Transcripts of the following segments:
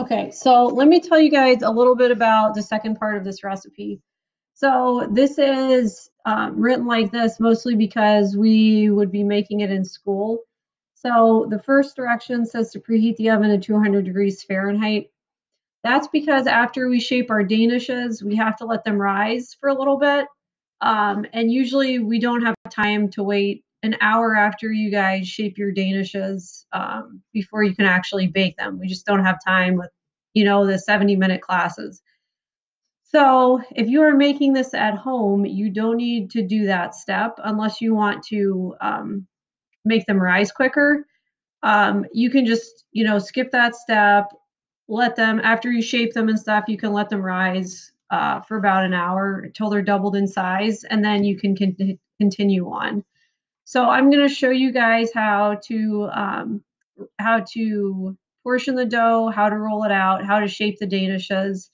Okay, so let me tell you guys a little bit about the second part of this recipe. So this is um, written like this mostly because we would be making it in school. So the first direction says to preheat the oven to 200 degrees Fahrenheit. That's because after we shape our danishes, we have to let them rise for a little bit. Um, and usually we don't have time to wait an hour after you guys shape your danishes um, before you can actually bake them. We just don't have time with, you know, the 70 minute classes. So if you are making this at home, you don't need to do that step unless you want to um, make them rise quicker. Um, you can just, you know, skip that step, let them, after you shape them and stuff, you can let them rise uh, for about an hour until they're doubled in size, and then you can con- continue on. So I'm going to show you guys how to um, how to portion the dough, how to roll it out, how to shape the danishes,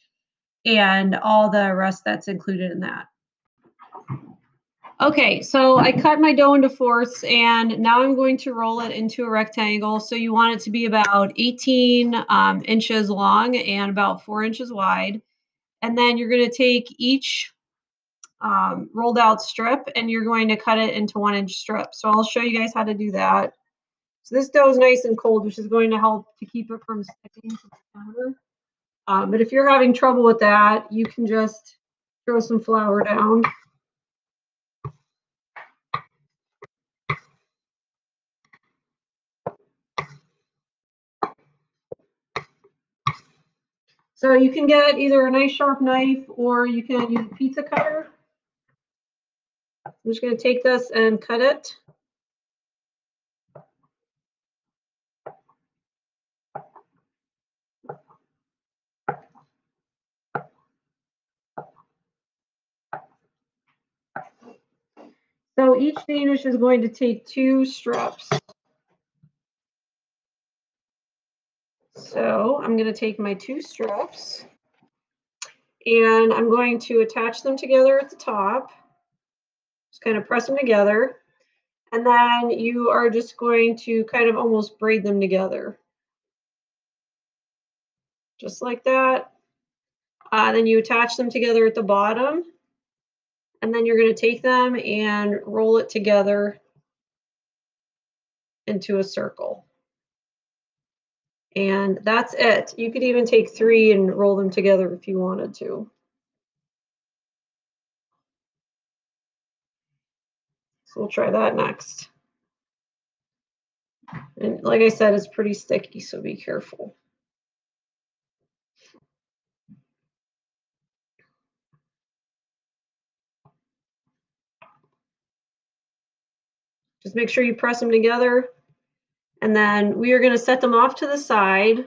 and all the rest that's included in that. Okay, so I cut my dough into fourths and now I'm going to roll it into a rectangle. So you want it to be about 18 um, inches long and about four inches wide. And then you're going to take each um, rolled out strip and you're going to cut it into one inch strips. So I'll show you guys how to do that. So this dough is nice and cold, which is going to help to keep it from sticking to the counter. Um, but if you're having trouble with that, you can just throw some flour down. So you can get either a nice sharp knife or you can use a pizza cutter. I'm just going to take this and cut it. So each Danish is going to take two strips. So I'm going to take my two strips and I'm going to attach them together at the top. Kind of press them together. And then you are just going to kind of almost braid them together. Just like that. Uh, then you attach them together at the bottom and then you're going to take them and roll it together into a circle. And that's it. You could even take three and roll them together if you wanted to. So we'll try that next. And like I said, it's pretty sticky, so be careful. Just make sure you press them together. And then we are going to set them off to the side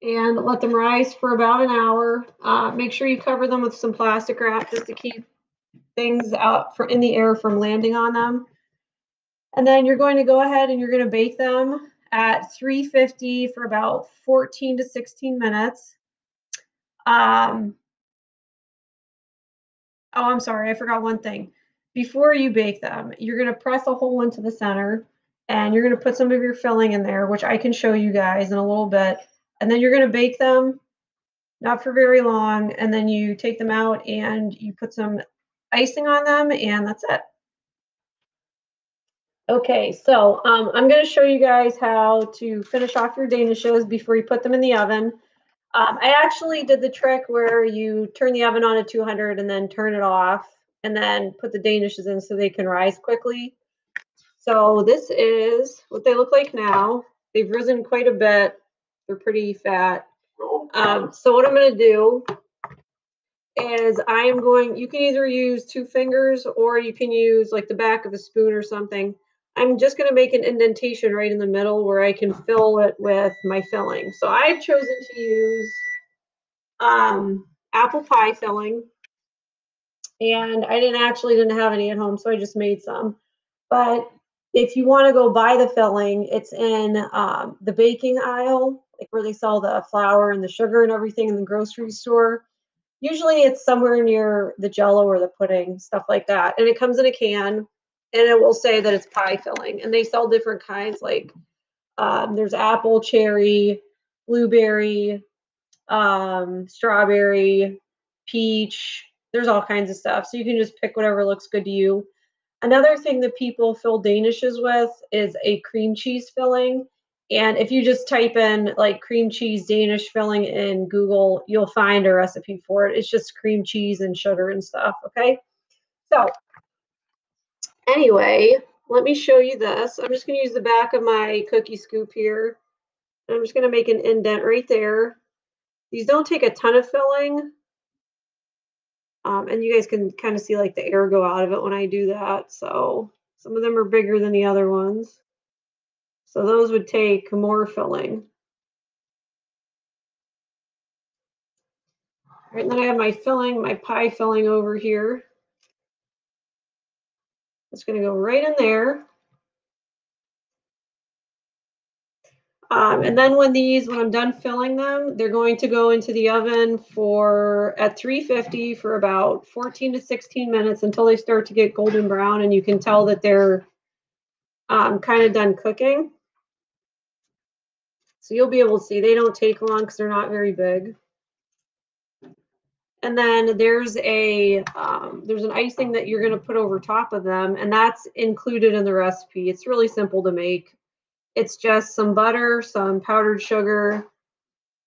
and let them rise for about an hour. Uh, make sure you cover them with some plastic wrap just to keep things out for in the air from landing on them. And then you're going to go ahead and you're going to bake them at 350 for about 14 to 16 minutes. Um, oh, I'm sorry, I forgot one thing before you bake them, you're going to press a hole into the center and you're going to put some of your filling in there, which I can show you guys in a little bit. And then you're going to bake them, not for very long. And then you take them out and you put some icing on them and that's it. Okay, so um, I'm going to show you guys how to finish off your danishes before you put them in the oven. Um, I actually did the trick where you turn the oven on at 200 and then turn it off and then put the danishes in so they can rise quickly. So this is what they look like now. They've risen quite a bit. They're pretty fat. Um, so what I'm going to do is I am going, you can either use two fingers or you can use like the back of a spoon or something. I'm just going to make an indentation right in the middle where I can fill it with my filling. So I've chosen to use um, apple pie filling and I didn't actually didn't have any at home, so I just made some. But if you want to go buy the filling, it's in um, the baking aisle, like where they sell the flour and the sugar and everything in the grocery store. Usually it's somewhere near the jello or the pudding, stuff like that. And it comes in a can and it will say that it's pie filling. And they sell different kinds, like um, there's apple, cherry, blueberry, um, strawberry, peach. There's all kinds of stuff. So you can just pick whatever looks good to you. Another thing that people fill danishes with is a cream cheese filling. And if you just type in like cream cheese Danish filling in Google, you'll find a recipe for it. It's just cream cheese and sugar and stuff, okay? So anyway, let me show you this. I'm just gonna use the back of my cookie scoop here. I'm just gonna make an indent right there. These don't take a ton of filling. Um, and you guys can kind of see like the air go out of it when I do that. So some of them are bigger than the other ones. So those would take more filling. All right, and then I have my filling, my pie filling over here. It's going to go right in there. Um, and then when these, when I'm done filling them, they're going to go into the oven for at 350 for about 14 to 16 minutes until they start to get golden brown and you can tell that they're um, kind of done cooking. So you'll be able to see they don't take long because they're not very big. And then there's a um, there's an icing that you're going to put over top of them, and that's included in the recipe. It's really simple to make. It's just some butter, some powdered sugar,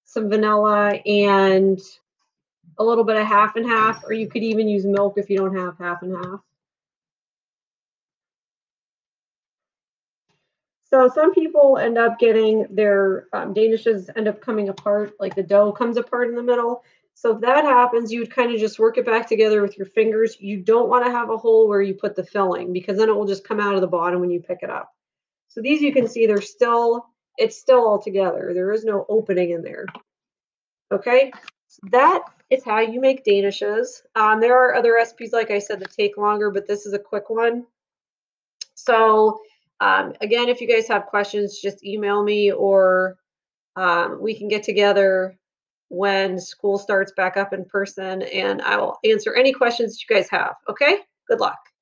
some vanilla, and a little bit of half and half, or you could even use milk if you don't have half and half. So some people end up getting their um, danishes end up coming apart, like the dough comes apart in the middle. So if that happens, you would kind of just work it back together with your fingers. You don't want to have a hole where you put the filling because then it will just come out of the bottom when you pick it up. So these you can see they're still, it's still all together. There is no opening in there. Okay, so that is how you make danishes. Um, there are other recipes, like I said, that take longer, but this is a quick one. So um, again, if you guys have questions, just email me or um, we can get together when school starts back up in person and I will answer any questions that you guys have. Okay, good luck.